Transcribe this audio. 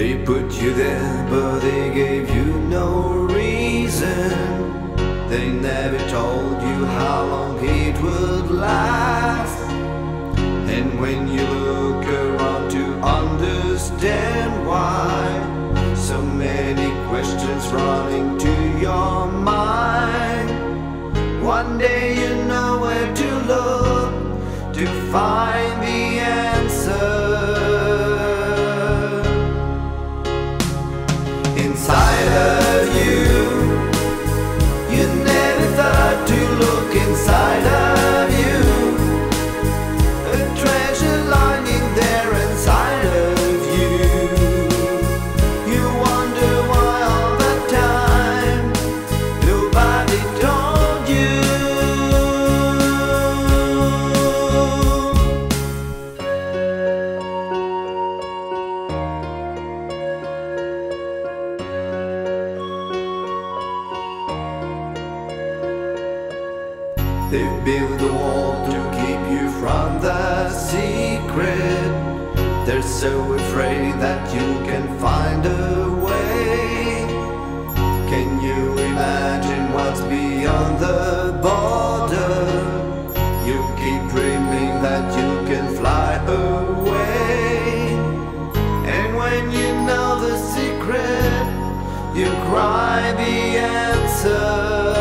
secret, but they gave you no reason. They never told you how long it would last. And when you look around to understand why, so many questions running to your mind. One day you know where to look to find They've built a wall to keep you from the secret. They're so afraid that you can find a way. Can you imagine what's beyond the border? You keep dreaming that you can fly away. And when you know the secret, you cry the answer.